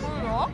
뭐야?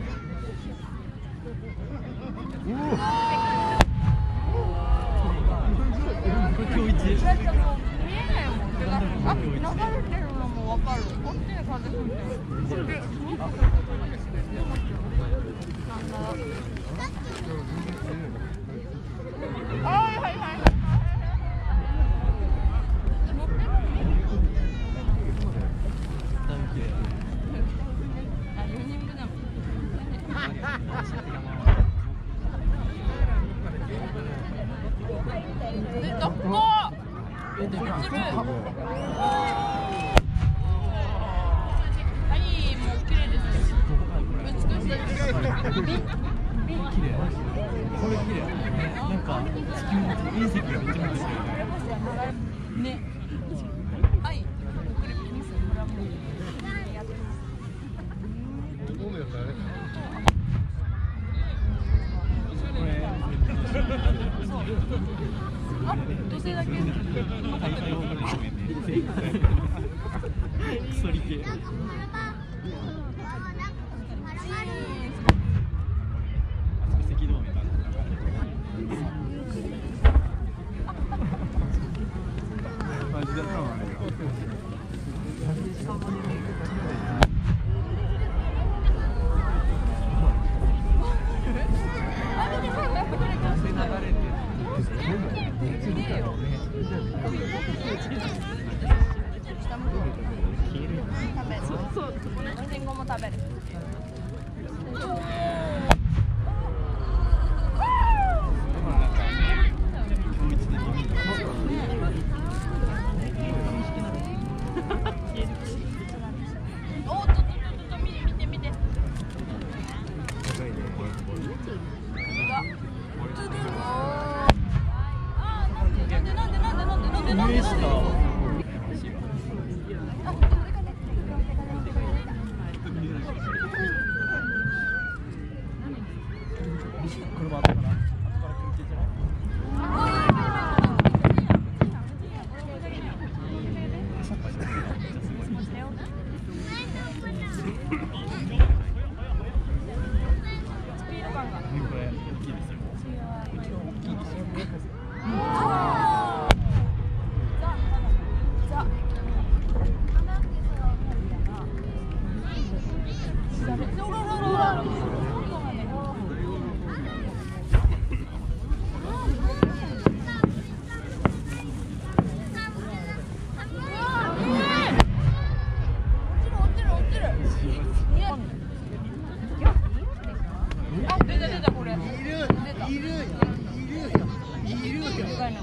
これ綺麗なんか地うますうんパラ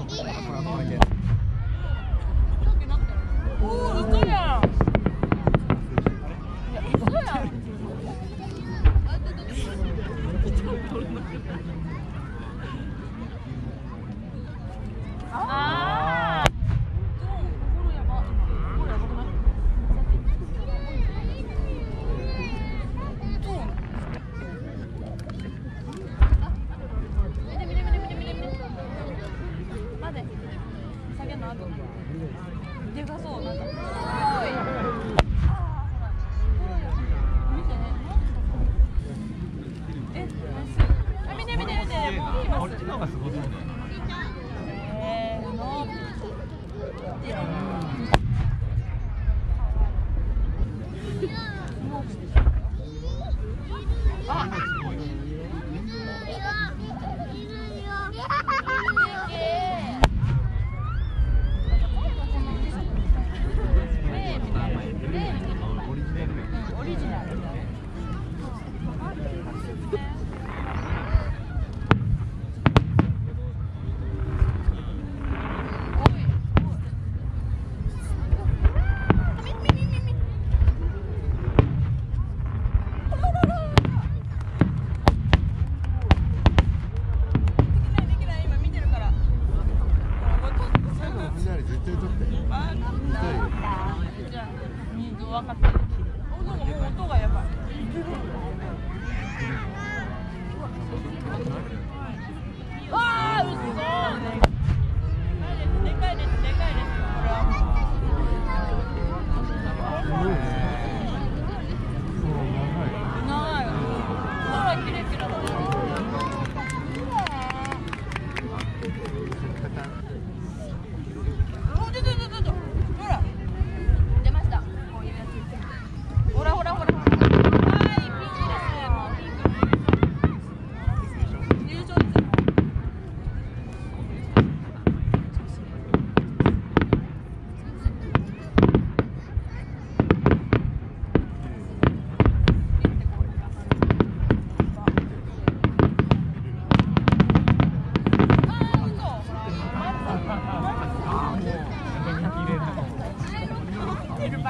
Yeah. っちの方がすごそう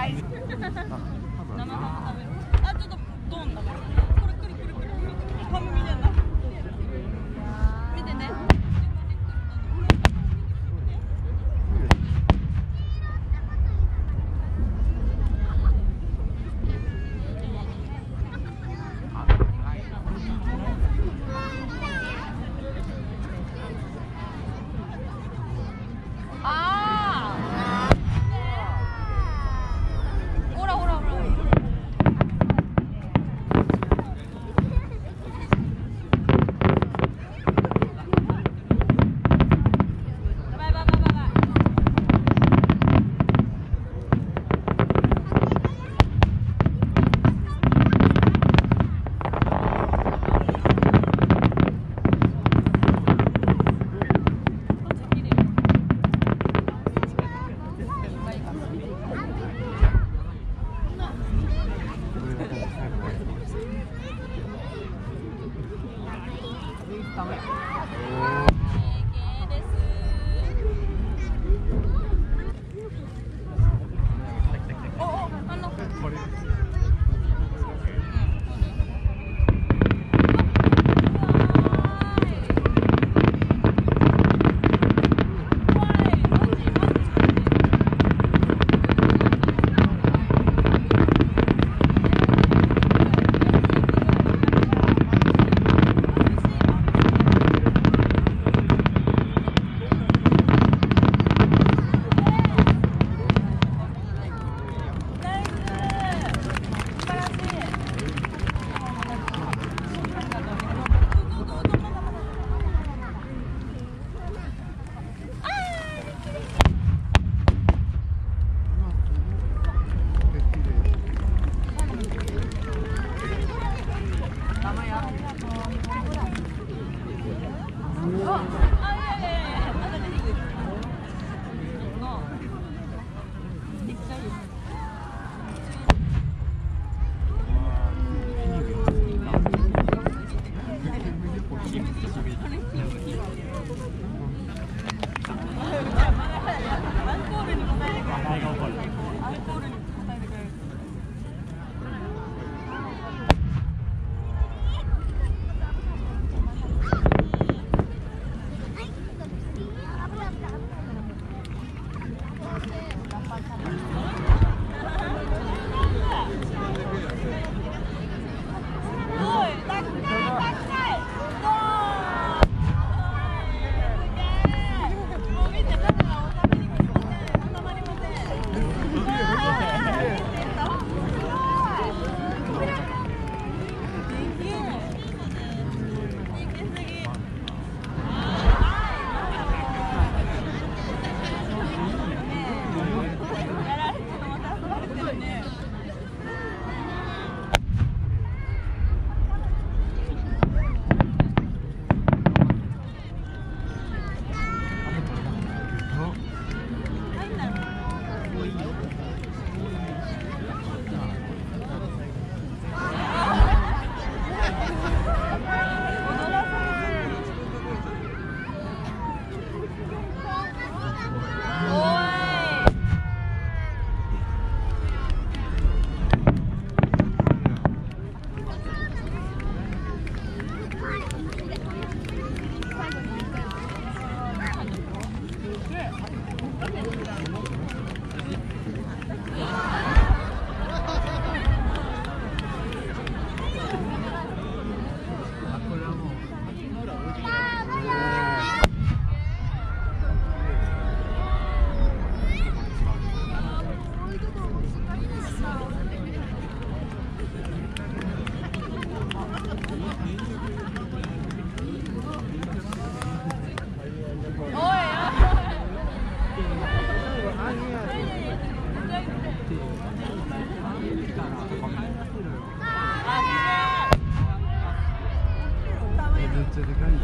あちょっとドンだから我也爱めっちゃでかいよ。